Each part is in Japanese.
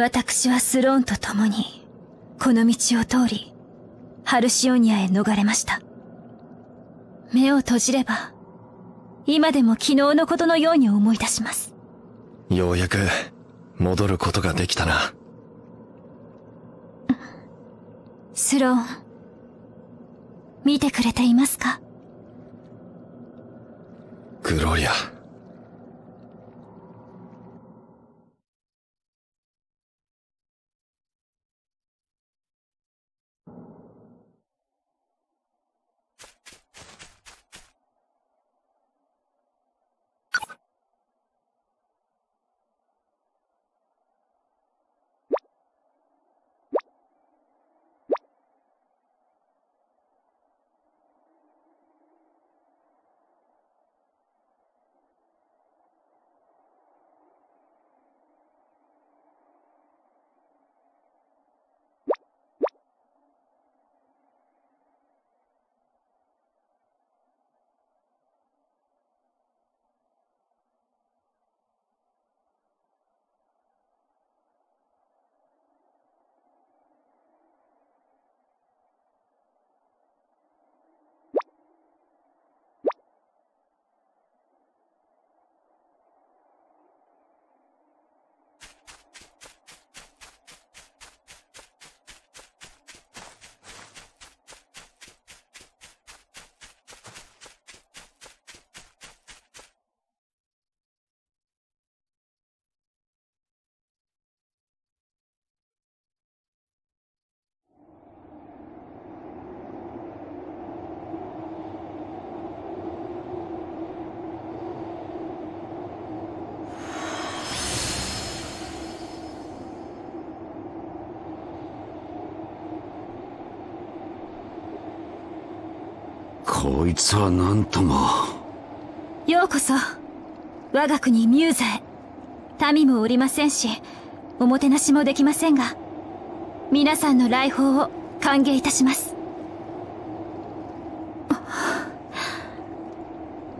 私はスローンと共に、この道を通り、ハルシオニアへ逃れました。目を閉じれば、今でも昨日のことのように思い出します。ようやく、戻ることができたな。スローン、見てくれていますか？グロリア。こいつは何とも。ようこそ。我が国ミューザへ。民もおりませんしおもてなしもできませんが皆さんの来訪を歓迎いたします。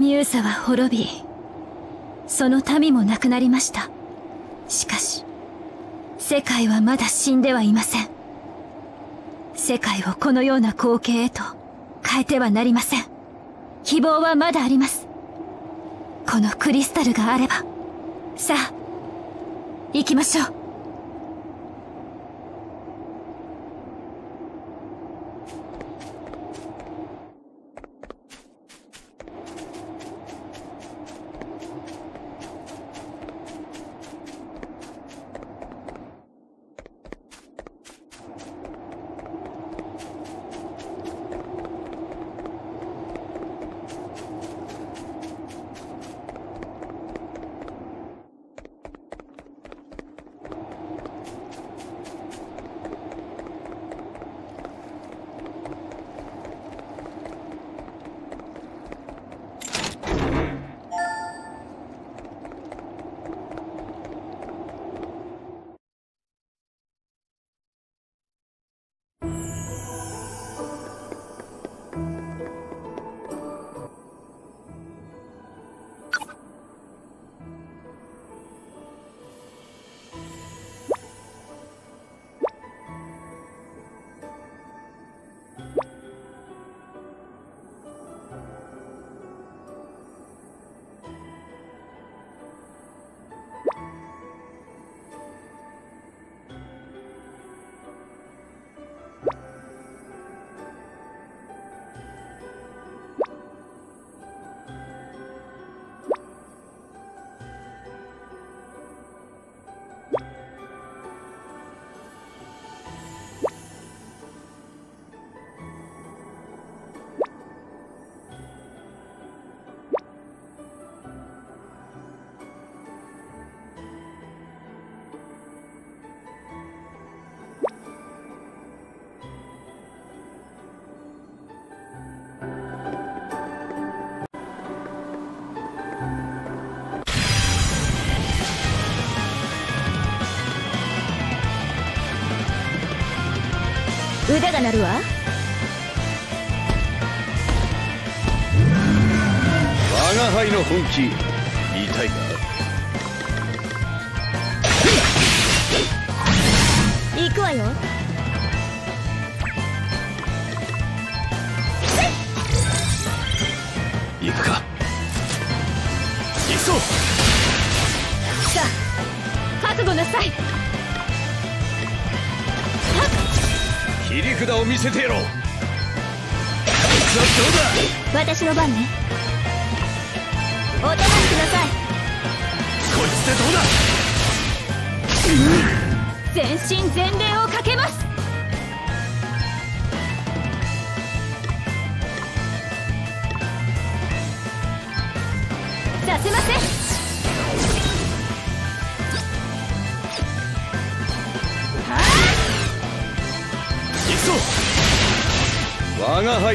ミューザは滅びその民も亡くなりました。しかし世界はまだ死んではいません。世界をこのような光景へと変えてはなりません。希望はまだあります。このクリスタルがあれば。さあ、行きましょう。腕が鳴るわ。我が輩の本気痛いか？わよ。行くか？行くぞ！さあ覚悟なさい切り札を見せてやろう。私の番ね。おとなしくなさい。こいつでどうだ？全身全霊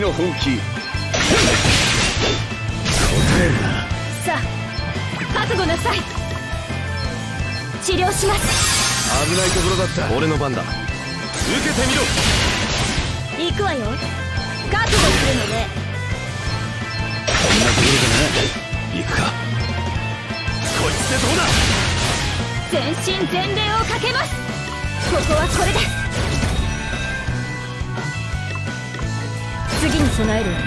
の本気。さあ覚悟なさい。治療します。危ないところだった。俺の番だ。受けてみろ。行くわよ。覚悟するのね。こんなところだ行くか。こいつでどうだ。全身全霊をかけます。ここはこれで次に備えるわ。受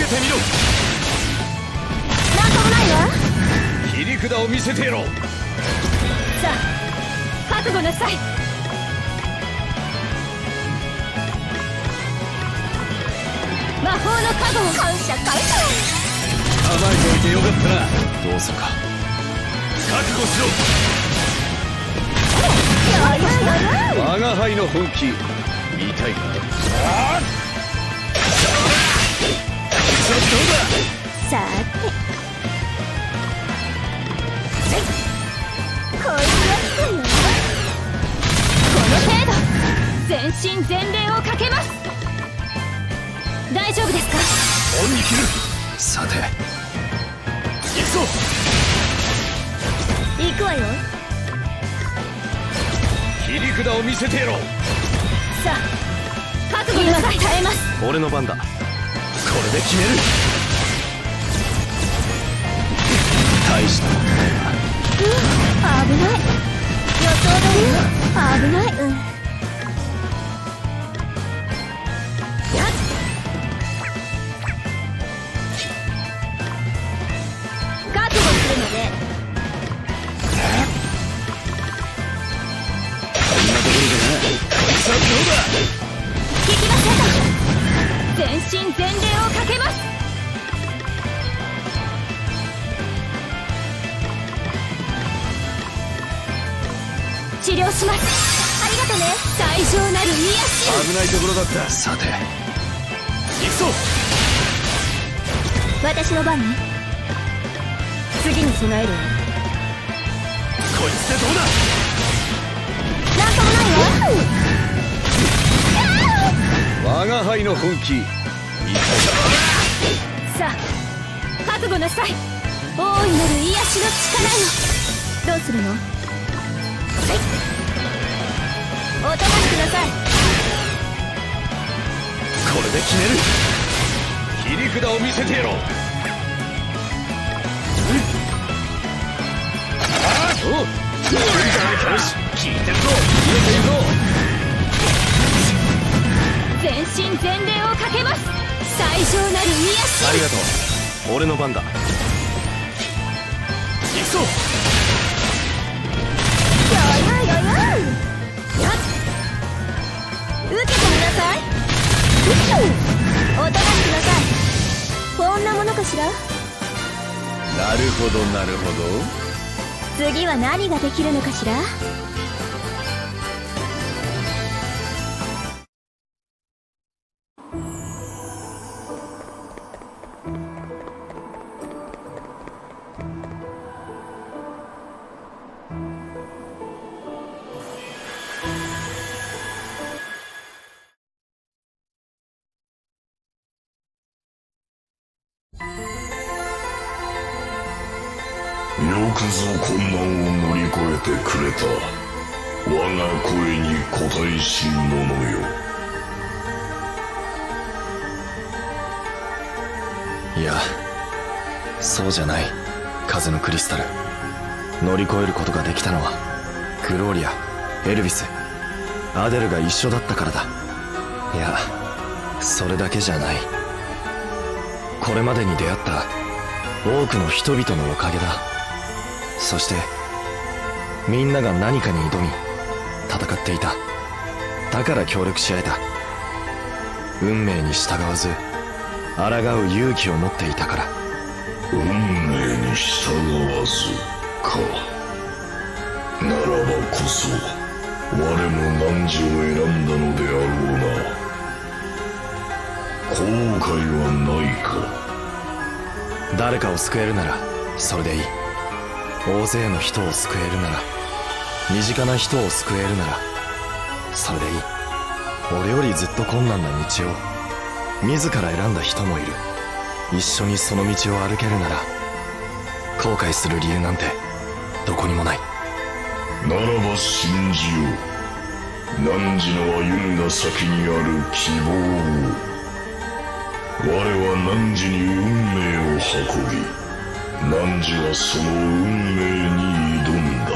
けてみろ。なんともないわ。な切り札を見せてやろう。さあ覚悟なさい。魔法の加護を。感謝感謝甘えておいてよかったな。どうか。覚悟しろ。我が輩の本気。見たいかさてこの程度全身全霊をかけます。大丈夫ですか?恩に切る。さて。行くぞ。行くわよ。切り札を見せてやろう。さあ覚悟なさい。耐えます。俺の番だ。これで決める。大したもんね危ない。予想通り危ない。うん。危ないところだった。さて。行くぞ！私の番ね。次に備えるわ。こいつでどうだ？なんともないわ。我が輩の本気。さあ覚悟なさい。大いなる癒しの力よ。どうするの？はい。おとなしくなさいこれで決める。切り札を見せてやろう。ああおよし聞いてるぞ入れていこ全身全霊をかけます最上なる癒しありがとう。俺の番だ。行くぞ。やややややっ受けてみなさいおとなしくなさい。こんなものかしら？うなるほどなるほど。次は何ができるのかしら？応えし者よ。いやそうじゃない。風のクリスタル。乗り越えることができたのはグローリアエルビス。アデルが一緒だったからだ。いやそれだけじゃない。これまでに出会った多くの人々のおかげだ。そしてみんなが何かに挑み戦っていた。だから協力し合えた。運命に従わず抗う勇気を持っていたから。運命に従わずか。ならばこそ我も汝を選んだのであろうな。後悔はないか。誰かを救えるならそれでいい。大勢の人を救えるなら身近な人を救えるならそれでいい俺よりずっと困難な道を自ら選んだ人もいる。一緒にその道を歩けるなら後悔する理由なんてどこにもない。ならば信じよう。汝の歩んだ先にある希望を。我は汝に運命を運び汝はその運命に挑んだ。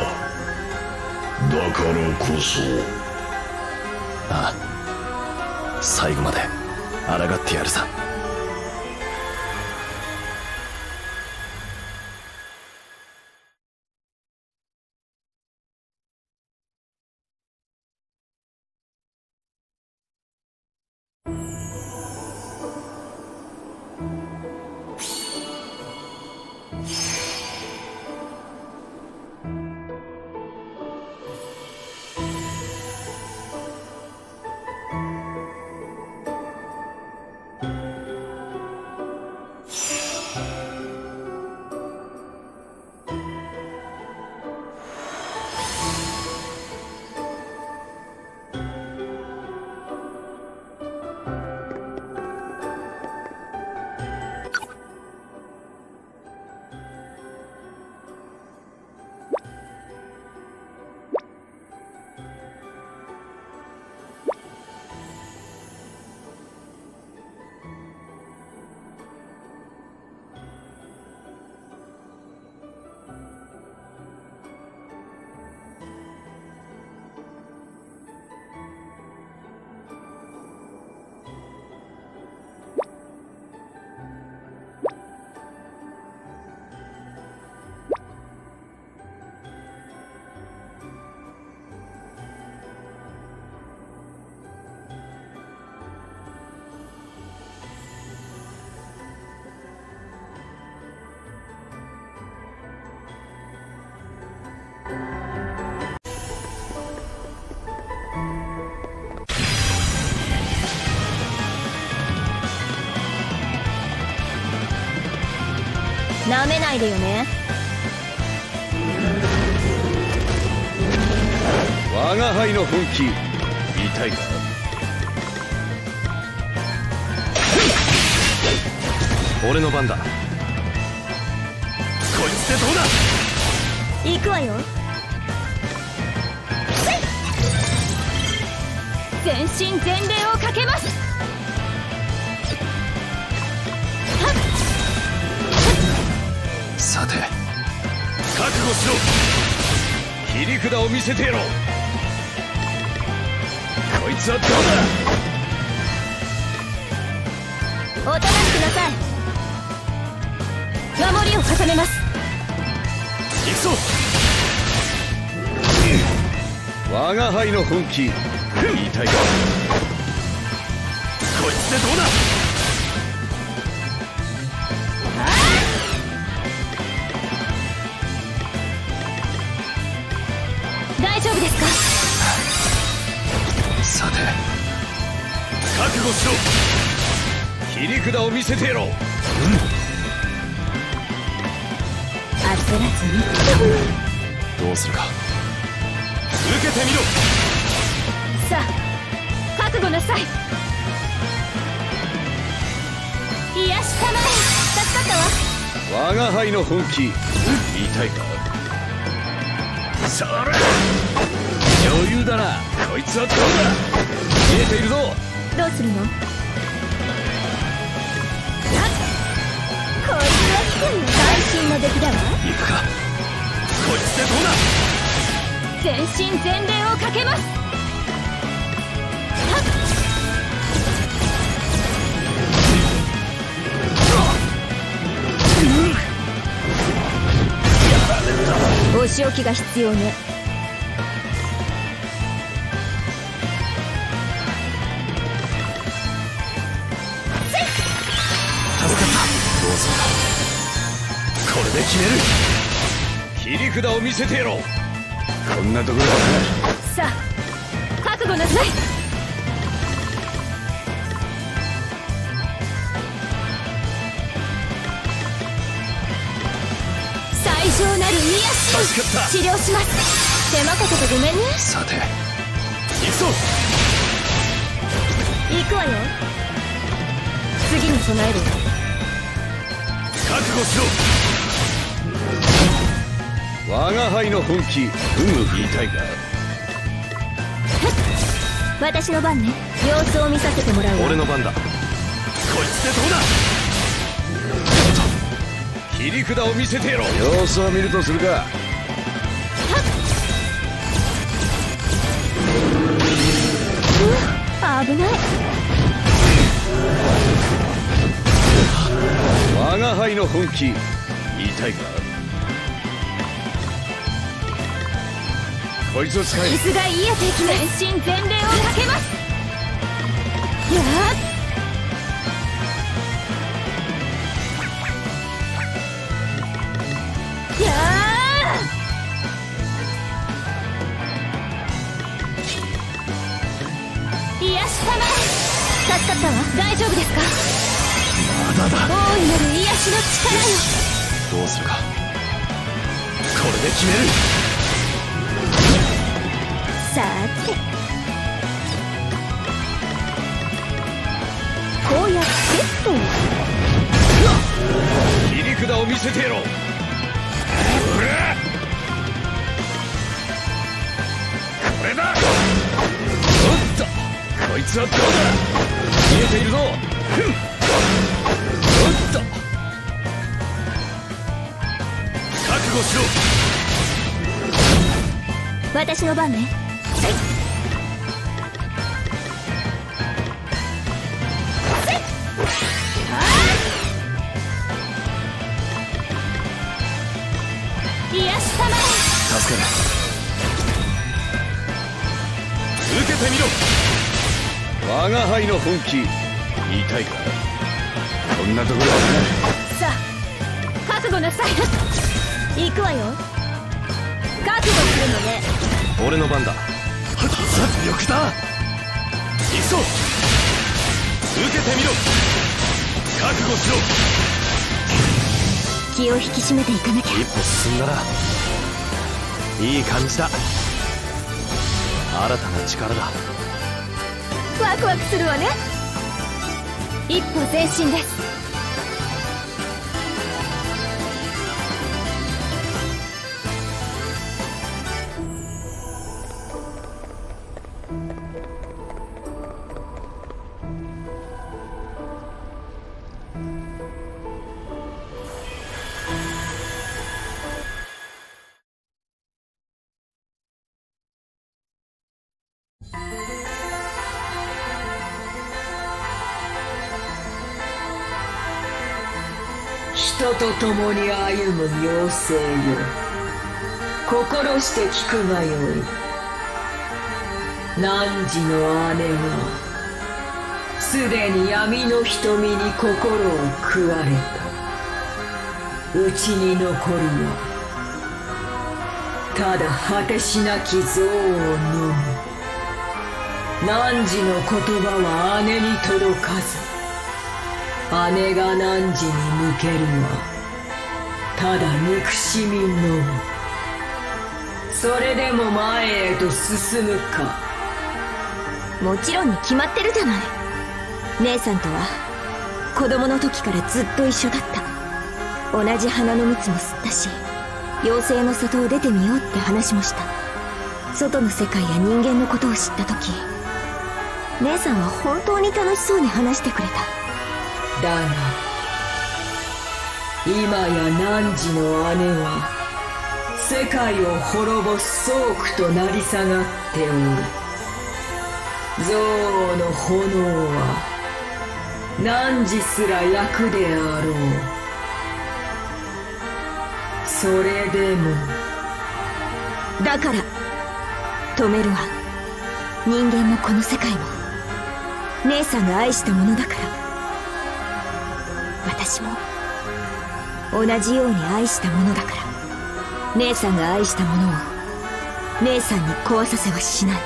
だからこそああ最後まで抗ってやるさ。ないでよね。我が輩の本気痛いか？俺の番だ。こいつでどうだ？行くわよ。全身全霊をかけますさて。覚悟しろ。切り札を見せてやろう。こいつはどうおとなしくなさい。守りを固めます。だ行くぞ。我が輩の本気痛い。かこいつでどうだしろ。切り札を見せてやろう。焦らずにどうするか。受けてみろ。さあ覚悟なさい。癒やし様助かったわ。我が輩の本気。痛いか。それ。余裕だな。こいつはどうだ。見えているぞどうするの？こいつは最新の？出来だわ行くか。こいつでどうだ？全身全霊をかけます。お仕置きが必要ね。決める。切り札を見せてやろう。こんなところださあ覚悟なさい。最上なる癒し助かった。治療します。手間かけてごめんね。さて行くぞ。行くわよ。次に備える。覚悟しろ我が輩の本気有無言いたいか。私の番ね。様子を見させてもらうわ。俺の番だ。こいつでどうだ。切り札を見せてやろう。様子を見るとするか。危ない。我が輩の本気言いたいかこいつを使え。椅子がいいや敵全身全霊をかけます。やー。やー。癒し様助かったわ大丈夫ですかまだだ大いなる癒しの力よどうするかこれで決めるさて。こうやってと。切り札を見せてやろう。これだ。おっと。こいつはどうだ。見えているぞ。ふん。おっと。覚悟しろ。私の番ね助かる受けてみろ。我が輩の本気言いたいかこんなところ。ださあ覚悟なさい行くわよ覚悟するのね俺の番だ脱力だ。行くぞ。受けてみろ。覚悟しろ。気を引き締めていかなきゃ。一歩進んだらいい感じだ。新たな力だ。ワクワクするわね。一歩前進です人と共に歩む妖精よ。心して聞くがよい。汝の姉がすでに闇の瞳に心を食われた。うちに残るはただ果てしなき憎悪のみ汝の言葉は姉に届かず。姉が汝に向けるはただ憎しみの。みそれでも前へと進むか。もちろんに決まってるじゃない。姉さんとは子供の時からずっと一緒だった。同じ花の蜜も吸ったし妖精の里を出てみようって話もした。外の世界や人間のことを知った時姉さんは本当に楽しそうに話してくれた。だが今や汝の姉は世界を滅ぼす倉庫となり下がっておる。憎悪の炎は汝すら焼くであろう。それでもだから止めるわ人間もこの世界も姉さんが愛したものだから。私も同じように愛したものだから。姉さんが愛したものを姉さんに壊させはしない。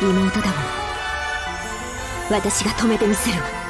妹だもの。私が止めてみせるわ。